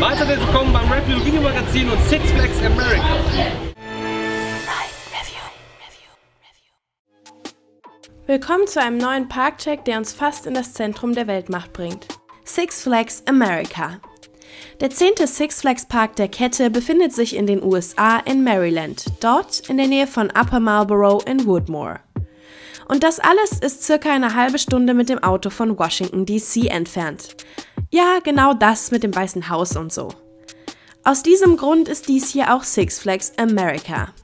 Weiter willkommen beim Review Videomagazin und Six Flags America. Willkommen zu einem neuen Parkcheck, der uns fast in das Zentrum der Weltmacht bringt. Six Flags America. Der zehnte Six Flags Park der Kette befindet sich in den USA in Maryland, dort in der Nähe von Upper Marlboro in Woodmore. Und das alles ist circa eine halbe Stunde mit dem Auto von Washington DC entfernt. Ja, genau das mit dem Weißen Haus und so. Aus diesem Grund ist dies hier auch Six Flags America.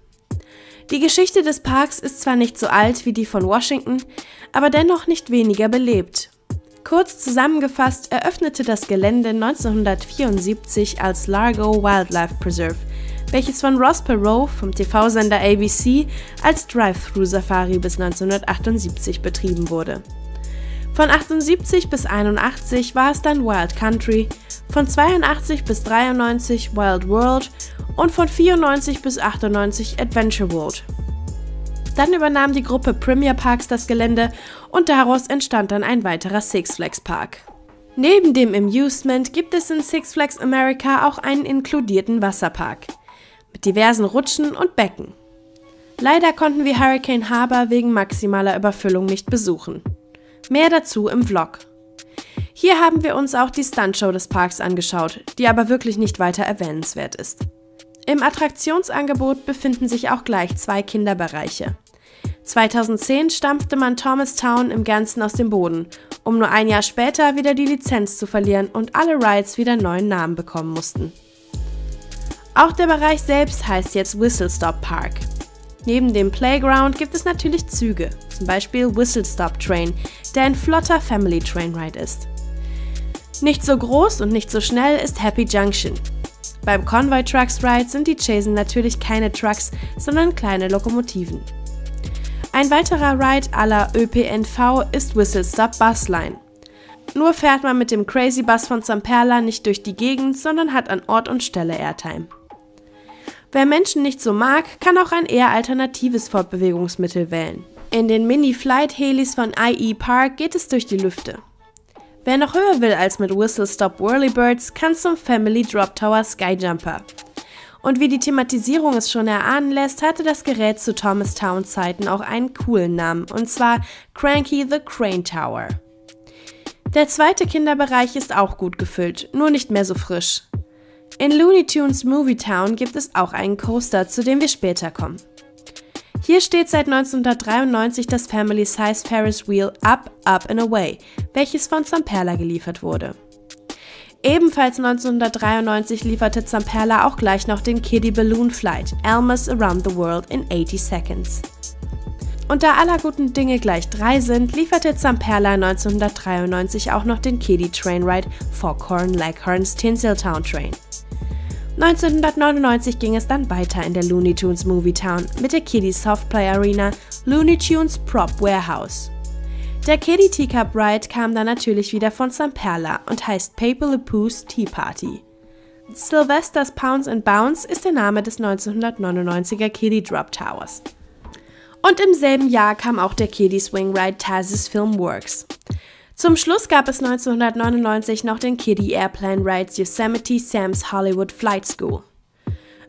Die Geschichte des Parks ist zwar nicht so alt wie die von Washington, aber dennoch nicht weniger belebt. Kurz zusammengefasst eröffnete das Gelände 1974 als Largo Wildlife Preserve welches von Ross Perot vom TV-Sender ABC als Drive-Thru-Safari bis 1978 betrieben wurde. Von 78 bis 81 war es dann Wild Country, von 82 bis 93 Wild World und von 94 bis 98 Adventure World. Dann übernahm die Gruppe Premier Parks das Gelände und daraus entstand dann ein weiterer Six Flags Park. Neben dem Amusement gibt es in Six Flags America auch einen inkludierten Wasserpark mit diversen Rutschen und Becken. Leider konnten wir Hurricane Harbor wegen maximaler Überfüllung nicht besuchen. Mehr dazu im Vlog. Hier haben wir uns auch die Stuntshow des Parks angeschaut, die aber wirklich nicht weiter erwähnenswert ist. Im Attraktionsangebot befinden sich auch gleich zwei Kinderbereiche. 2010 stampfte man Thomastown im Ganzen aus dem Boden, um nur ein Jahr später wieder die Lizenz zu verlieren und alle Rides wieder neuen Namen bekommen mussten. Auch der Bereich selbst heißt jetzt Whistle Stop Park. Neben dem Playground gibt es natürlich Züge, zum Beispiel Whistle Stop Train, der ein flotter Family Train Ride ist. Nicht so groß und nicht so schnell ist Happy Junction. Beim Convoy Trucks Ride sind die Chasen natürlich keine Trucks, sondern kleine Lokomotiven. Ein weiterer Ride la ÖPNV ist Whistle Stop Busline. Nur fährt man mit dem Crazy Bus von Zamperla nicht durch die Gegend, sondern hat an Ort und Stelle Airtime. Wer Menschen nicht so mag, kann auch ein eher alternatives Fortbewegungsmittel wählen. In den Mini-Flight-Helis von IE Park geht es durch die Lüfte. Wer noch höher will als mit Whistle Stop Whirlybirds, kann zum Family Drop Tower Skyjumper. Und wie die Thematisierung es schon erahnen lässt, hatte das Gerät zu Thomastown Zeiten auch einen coolen Namen, und zwar Cranky the Crane Tower. Der zweite Kinderbereich ist auch gut gefüllt, nur nicht mehr so frisch. In Looney Tunes Movie Town gibt es auch einen Coaster, zu dem wir später kommen. Hier steht seit 1993 das Family Size Ferris Wheel Up, Up and Away, welches von Zamperla geliefert wurde. Ebenfalls 1993 lieferte Zamperla auch gleich noch den Kiddie Balloon Flight Elmer's Around the World in 80 Seconds. Und da aller guten Dinge gleich drei sind, lieferte Zamperla 1993 auch noch den Kiddie Train Ride Foghorn Leghorns Tinseltown Train. 1999 ging es dann weiter in der Looney Tunes Movie Town mit der Kiddie Softplay Arena Looney Tunes Prop Warehouse. Der Kiddie Teacup Ride kam dann natürlich wieder von Samperla und heißt Paper Le Tea Party. Sylvester's Pounds and Bounce ist der Name des 1999er Kiddie Drop Towers. Und im selben Jahr kam auch der Kiddie Swing Ride Taz's Film Works. Zum Schluss gab es 1999 noch den Kiddie Airplane Rides Yosemite Sam's Hollywood Flight School.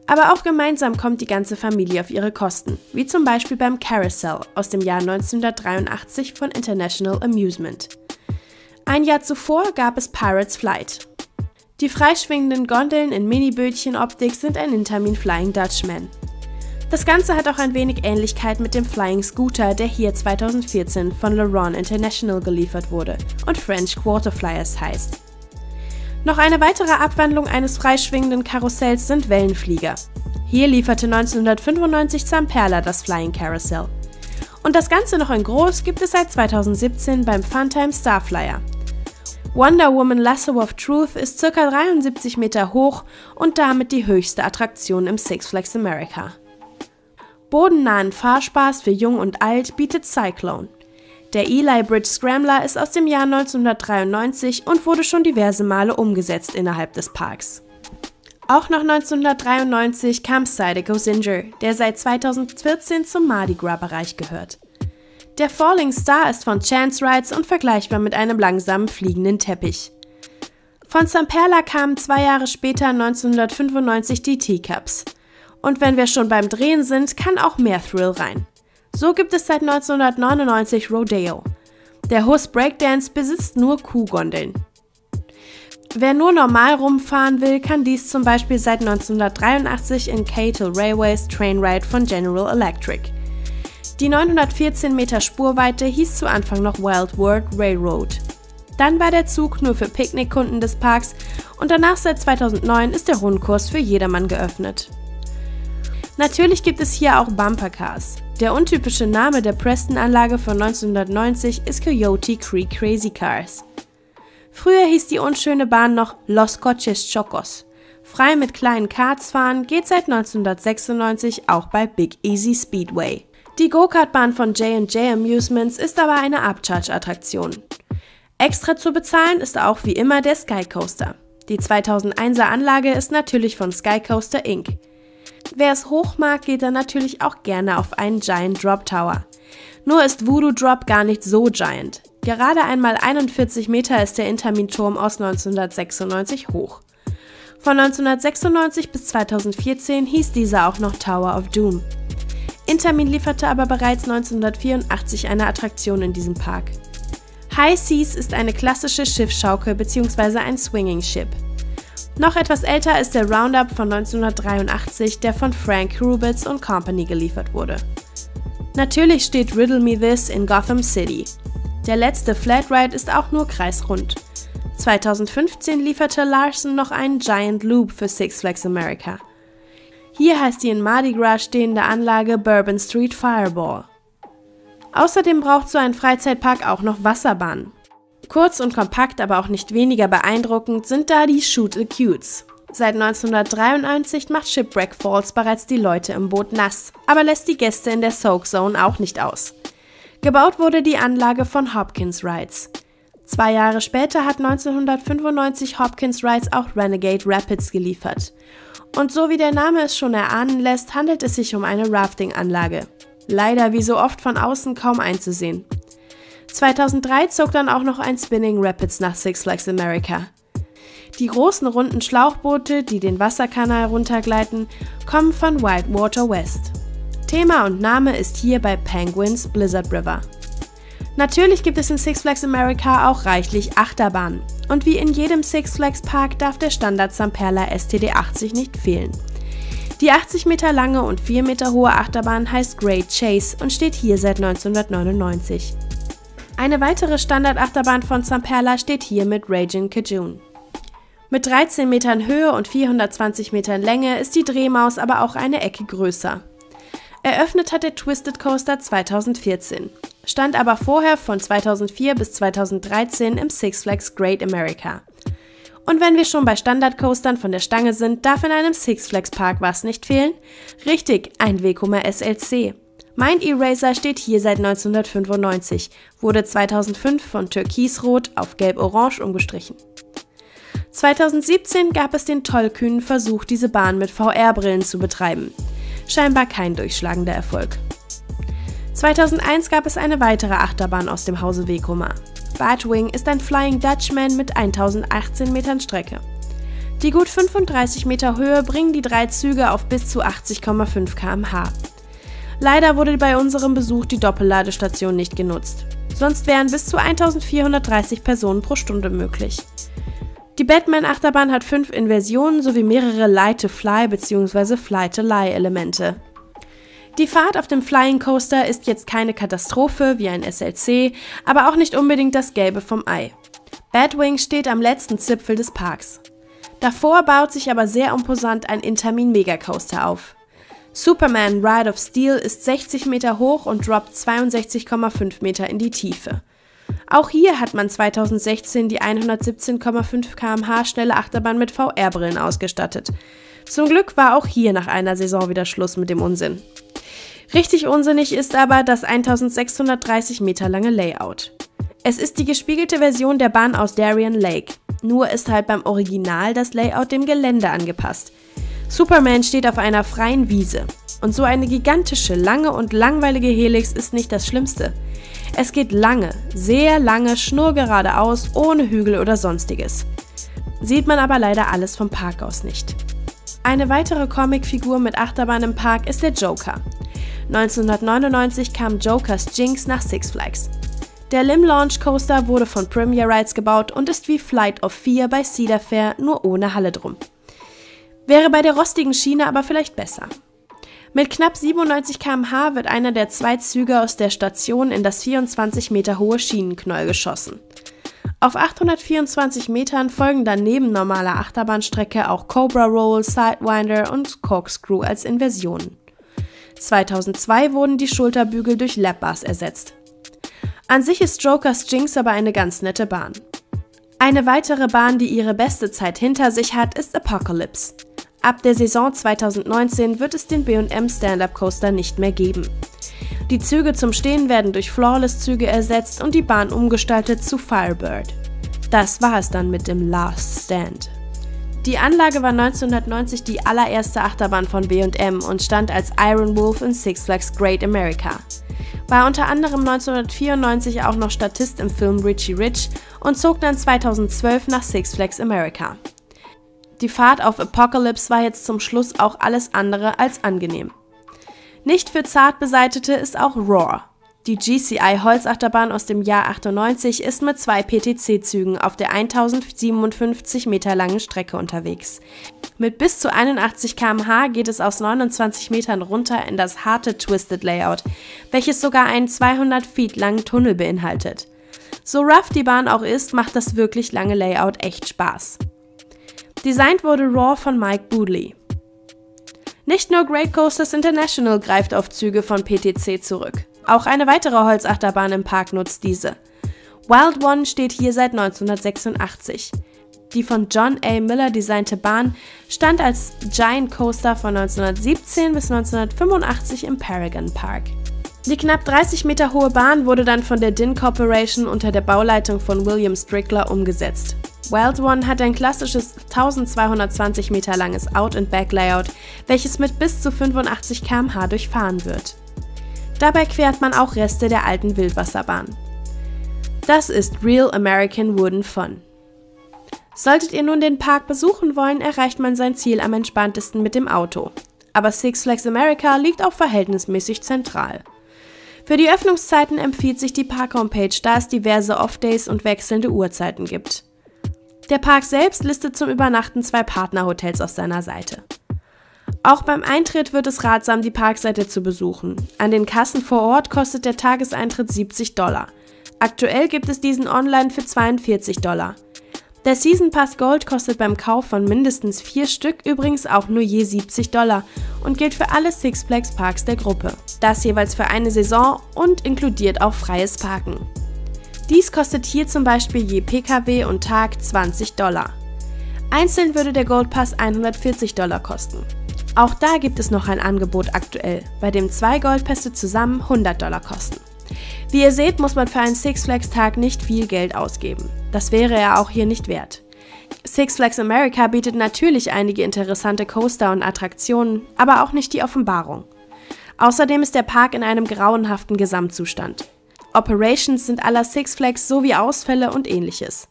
Aber auch gemeinsam kommt die ganze Familie auf ihre Kosten, wie zum Beispiel beim Carousel aus dem Jahr 1983 von International Amusement. Ein Jahr zuvor gab es Pirates Flight. Die freischwingenden Gondeln in Mini-Bötchen-Optik sind ein Intamin Flying Dutchman. Das Ganze hat auch ein wenig Ähnlichkeit mit dem Flying Scooter, der hier 2014 von LeRon International geliefert wurde und French Quarterflyers heißt. Noch eine weitere Abwandlung eines freischwingenden Karussells sind Wellenflieger. Hier lieferte 1995 Zamperla das Flying Carousel. Und das Ganze noch in groß gibt es seit 2017 beim Funtime Starflyer. Wonder Woman Lasso of Truth ist ca. 73 Meter hoch und damit die höchste Attraktion im Six Flags America. Bodennahen Fahrspaß für Jung und Alt bietet Cyclone. Der Eli Bridge Scrambler ist aus dem Jahr 1993 und wurde schon diverse Male umgesetzt innerhalb des Parks. Auch noch 1993 kam Zydeco Singer, der seit 2014 zum Mardi Gras-Bereich gehört. Der Falling Star ist von Chance Rides und vergleichbar mit einem langsamen fliegenden Teppich. Von Zamperla kamen zwei Jahre später 1995 die Teacups. Und wenn wir schon beim Drehen sind, kann auch mehr Thrill rein. So gibt es seit 1999 Rodeo. Der Hus Breakdance besitzt nur Kuhgondeln. Wer nur normal rumfahren will, kann dies zum Beispiel seit 1983 in Cato Railways Trainride von General Electric. Die 914 Meter Spurweite hieß zu Anfang noch Wild World Railroad. Dann war der Zug nur für Picknickkunden des Parks und danach seit 2009 ist der Rundkurs für jedermann geöffnet. Natürlich gibt es hier auch Bumpercars. Der untypische Name der Preston-Anlage von 1990 ist Coyote Creek Crazy Cars. Früher hieß die unschöne Bahn noch Los Coches Chocos. Frei mit kleinen Karts fahren geht seit 1996 auch bei Big Easy Speedway. Die Go-Kart-Bahn von J&J Amusements ist aber eine Upcharge-Attraktion. Extra zu bezahlen ist auch wie immer der Sky Coaster. Die 2001er Anlage ist natürlich von Sky Coaster Inc. Wer es hoch mag, geht dann natürlich auch gerne auf einen Giant Drop Tower. Nur ist Voodoo Drop gar nicht so giant. Gerade einmal 41 Meter ist der Intermin-Turm aus 1996 hoch. Von 1996 bis 2014 hieß dieser auch noch Tower of Doom. Intermin lieferte aber bereits 1984 eine Attraktion in diesem Park. High Seas ist eine klassische Schiffschaukel bzw. ein Swinging Ship. Noch etwas älter ist der Roundup von 1983, der von Frank Rubitz und Company geliefert wurde. Natürlich steht Riddle Me This in Gotham City. Der letzte Flatride ist auch nur kreisrund. 2015 lieferte Larson noch einen Giant Loop für Six Flags America. Hier heißt die in Mardi Gras stehende Anlage Bourbon Street Fireball. Außerdem braucht so ein Freizeitpark auch noch Wasserbahnen. Kurz und kompakt, aber auch nicht weniger beeindruckend sind da die Shoot the Cutes. Seit 1993 macht Shipwreck Falls bereits die Leute im Boot nass, aber lässt die Gäste in der Soak Zone auch nicht aus. Gebaut wurde die Anlage von Hopkins Rides. Zwei Jahre später hat 1995 Hopkins Rides auch Renegade Rapids geliefert. Und so wie der Name es schon erahnen lässt, handelt es sich um eine Rafting-Anlage. Leider wie so oft von außen kaum einzusehen. 2003 zog dann auch noch ein Spinning Rapids nach Six Flags America. Die großen runden Schlauchboote, die den Wasserkanal runtergleiten, kommen von Whitewater West. Thema und Name ist hier bei Penguins Blizzard River. Natürlich gibt es in Six Flags America auch reichlich Achterbahnen. Und wie in jedem Six Flags Park darf der Standard Zamperla STD 80 nicht fehlen. Die 80 Meter lange und 4 Meter hohe Achterbahn heißt Great Chase und steht hier seit 1999. Eine weitere Standardachterbahn von Zamperla steht hier mit Raging Cajun. Mit 13 Metern Höhe und 420 Metern Länge ist die Drehmaus aber auch eine Ecke größer. Eröffnet hat der Twisted Coaster 2014, stand aber vorher von 2004 bis 2013 im Six Flags Great America. Und wenn wir schon bei Standardcoastern von der Stange sind, darf in einem Six Flags Park was nicht fehlen? Richtig, ein Vekoma SLC. Mind Eraser steht hier seit 1995, wurde 2005 von Türkisrot auf Gelb-Orange umgestrichen. 2017 gab es den tollkühnen Versuch, diese Bahn mit VR-Brillen zu betreiben. Scheinbar kein durchschlagender Erfolg. 2001 gab es eine weitere Achterbahn aus dem Hause Vekoma. Batwing ist ein Flying Dutchman mit 1018 Metern Strecke. Die gut 35 Meter Höhe bringen die drei Züge auf bis zu 80,5 km/h. Leider wurde bei unserem Besuch die Doppelladestation nicht genutzt. Sonst wären bis zu 1430 Personen pro Stunde möglich. Die Batman-Achterbahn hat fünf Inversionen sowie mehrere Light-to-Fly bzw. Fly-to-Lie-Elemente. Die Fahrt auf dem Flying Coaster ist jetzt keine Katastrophe wie ein SLC, aber auch nicht unbedingt das Gelbe vom Ei. Batwing steht am letzten Zipfel des Parks. Davor baut sich aber sehr imposant ein Intermin Megacoaster auf. Superman Ride of Steel ist 60 Meter hoch und droppt 62,5 Meter in die Tiefe. Auch hier hat man 2016 die 117,5 km/h schnelle Achterbahn mit VR-Brillen ausgestattet. Zum Glück war auch hier nach einer Saison wieder Schluss mit dem Unsinn. Richtig unsinnig ist aber das 1630 Meter lange Layout. Es ist die gespiegelte Version der Bahn aus Darien Lake, nur ist halt beim Original das Layout dem Gelände angepasst. Superman steht auf einer freien Wiese. Und so eine gigantische, lange und langweilige Helix ist nicht das Schlimmste. Es geht lange, sehr lange, schnurgeradeaus, ohne Hügel oder sonstiges. Sieht man aber leider alles vom Park aus nicht. Eine weitere Comicfigur mit Achterbahn im Park ist der Joker. 1999 kam Jokers Jinx nach Six Flags. Der Lim Launch Coaster wurde von Premier Rides gebaut und ist wie Flight of 4 bei Cedar Fair, nur ohne Halle drum. Wäre bei der rostigen Schiene aber vielleicht besser. Mit knapp 97 km/h wird einer der zwei Züge aus der Station in das 24 Meter hohe Schienenknäuel geschossen. Auf 824 Metern folgen dann neben normaler Achterbahnstrecke auch Cobra Roll, Sidewinder und Corkscrew als Inversionen. 2002 wurden die Schulterbügel durch Lapbars ersetzt. An sich ist Jokers Jinx aber eine ganz nette Bahn. Eine weitere Bahn, die ihre beste Zeit hinter sich hat, ist Apocalypse. Ab der Saison 2019 wird es den B&M Stand-Up Coaster nicht mehr geben. Die Züge zum Stehen werden durch Flawless-Züge ersetzt und die Bahn umgestaltet zu Firebird. Das war es dann mit dem Last Stand. Die Anlage war 1990 die allererste Achterbahn von B&M und stand als Iron Wolf in Six Flags Great America. War unter anderem 1994 auch noch Statist im Film Richie Rich und zog dann 2012 nach Six Flags America. Die Fahrt auf Apocalypse war jetzt zum Schluss auch alles andere als angenehm. Nicht für zart beseitete ist auch Roar. Die GCI Holzachterbahn aus dem Jahr 98 ist mit zwei PTC-Zügen auf der 1057 Meter langen Strecke unterwegs. Mit bis zu 81 km/h geht es aus 29 Metern runter in das harte Twisted Layout, welches sogar einen 200 Feet langen Tunnel beinhaltet. So rough die Bahn auch ist, macht das wirklich lange Layout echt Spaß. Designt wurde Raw von Mike Boodley. Nicht nur Great Coasters International greift auf Züge von PTC zurück. Auch eine weitere Holzachterbahn im Park nutzt diese. Wild One steht hier seit 1986. Die von John A. Miller designte Bahn stand als Giant Coaster von 1917 bis 1985 im Paragon Park. Die knapp 30 Meter hohe Bahn wurde dann von der DIN Corporation unter der Bauleitung von William Strickler umgesetzt. Wild One hat ein klassisches 1220 Meter langes Out-and-Back-Layout, welches mit bis zu 85 km/h durchfahren wird. Dabei quert man auch Reste der alten Wildwasserbahn. Das ist Real American Wooden Fun. Solltet ihr nun den Park besuchen wollen, erreicht man sein Ziel am entspanntesten mit dem Auto. Aber Six Flags America liegt auch verhältnismäßig zentral. Für die Öffnungszeiten empfiehlt sich die Park-Homepage, da es diverse Off-Days und wechselnde Uhrzeiten gibt. Der Park selbst listet zum Übernachten zwei Partnerhotels auf seiner Seite. Auch beim Eintritt wird es ratsam, die Parkseite zu besuchen. An den Kassen vor Ort kostet der Tageseintritt 70 Dollar. Aktuell gibt es diesen online für 42 Dollar. Der Season Pass Gold kostet beim Kauf von mindestens vier Stück übrigens auch nur je 70 Dollar und gilt für alle Six Flags Parks der Gruppe. Das jeweils für eine Saison und inkludiert auch freies Parken. Dies kostet hier zum Beispiel je Pkw und Tag 20 Dollar. Einzeln würde der Gold Pass 140 Dollar kosten. Auch da gibt es noch ein Angebot aktuell, bei dem zwei Goldpässe zusammen 100 Dollar kosten. Wie ihr seht, muss man für einen Six Flags Tag nicht viel Geld ausgeben. Das wäre er auch hier nicht wert. Six Flags America bietet natürlich einige interessante Coaster und Attraktionen, aber auch nicht die Offenbarung. Außerdem ist der Park in einem grauenhaften Gesamtzustand. Operations sind aller Six Flags sowie Ausfälle und ähnliches.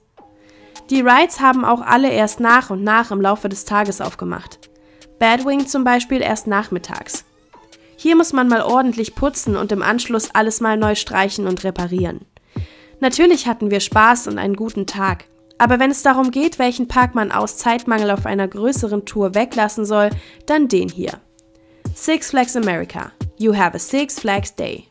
Die Rides haben auch alle erst nach und nach im Laufe des Tages aufgemacht. Badwing zum Beispiel erst nachmittags. Hier muss man mal ordentlich putzen und im Anschluss alles mal neu streichen und reparieren. Natürlich hatten wir Spaß und einen guten Tag, aber wenn es darum geht, welchen Park man aus Zeitmangel auf einer größeren Tour weglassen soll, dann den hier. Six Flags America. You have a Six Flags Day.